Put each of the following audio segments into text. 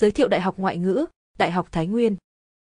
Giới thiệu Đại học Ngoại ngữ, Đại học Thái Nguyên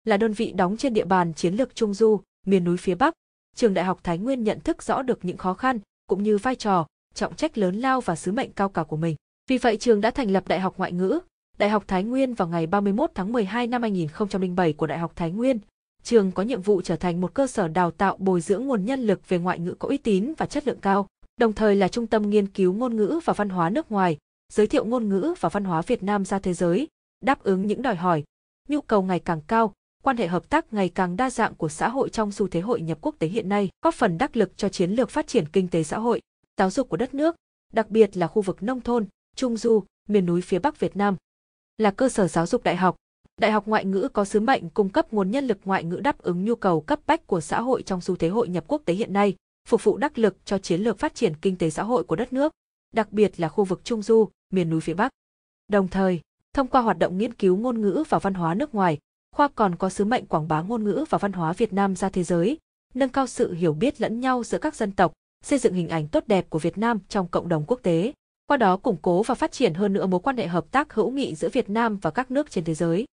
là đơn vị đóng trên địa bàn chiến lược Trung Du, miền núi phía Bắc. Trường Đại học Thái Nguyên nhận thức rõ được những khó khăn cũng như vai trò, trọng trách lớn lao và sứ mệnh cao cả của mình. Vì vậy trường đã thành lập Đại học Ngoại ngữ, Đại học Thái Nguyên vào ngày 31 tháng 12 năm 2007 của Đại học Thái Nguyên. Trường có nhiệm vụ trở thành một cơ sở đào tạo bồi dưỡng nguồn nhân lực về ngoại ngữ có uy tín và chất lượng cao, đồng thời là trung tâm nghiên cứu ngôn ngữ và văn hóa nước ngoài, giới thiệu ngôn ngữ và văn hóa Việt Nam ra thế giới, đáp ứng những đòi hỏi, nhu cầu ngày càng cao, quan hệ hợp tác ngày càng đa dạng của xã hội trong xu thế hội nhập quốc tế hiện nay, góp phần đắc lực cho chiến lược phát triển kinh tế xã hội, giáo dục của đất nước, đặc biệt là khu vực nông thôn, trung du, miền núi phía Bắc Việt Nam. Là cơ sở giáo dục đại học, Đại học Ngoại ngữ có sứ mệnh cung cấp nguồn nhân lực ngoại ngữ đáp ứng nhu cầu cấp bách của xã hội trong xu thế hội nhập quốc tế hiện nay, phục vụ đắc lực cho chiến lược phát triển kinh tế xã hội của đất nước, đặc biệt là khu vực Trung Du, miền núi phía Bắc. Đồng thời, thông qua hoạt động nghiên cứu ngôn ngữ và văn hóa nước ngoài, khoa còn có sứ mệnh quảng bá ngôn ngữ và văn hóa Việt Nam ra thế giới, nâng cao sự hiểu biết lẫn nhau giữa các dân tộc, xây dựng hình ảnh tốt đẹp của Việt Nam trong cộng đồng quốc tế, qua đó củng cố và phát triển hơn nữa mối quan hệ hợp tác hữu nghị giữa Việt Nam và các nước trên thế giới.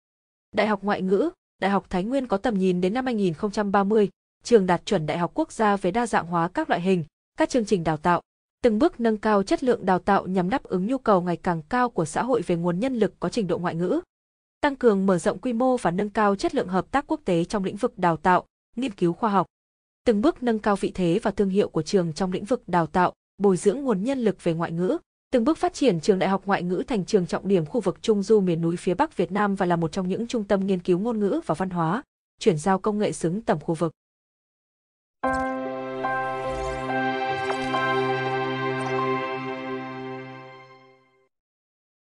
Đại học Ngoại ngữ, Đại học Thái Nguyên có tầm nhìn đến năm 2030, trường đạt chuẩn đại học quốc gia về đa dạng hóa các loại hình, các chương trình đào tạo, từng bước nâng cao chất lượng đào tạo nhằm đáp ứng nhu cầu ngày càng cao của xã hội về nguồn nhân lực có trình độ ngoại ngữ, tăng cường mở rộng quy mô và nâng cao chất lượng hợp tác quốc tế trong lĩnh vực đào tạo, nghiên cứu khoa học. Từng bước nâng cao vị thế và thương hiệu của trường trong lĩnh vực đào tạo, bồi dưỡng nguồn nhân lực về ngoại ngữ, từng bước phát triển trường đại học ngoại ngữ thành trường trọng điểm khu vực Trung du miền núi phía Bắc Việt Nam và là một trong những trung tâm nghiên cứu ngôn ngữ và văn hóa, chuyển giao công nghệ xứng tầm khu vực.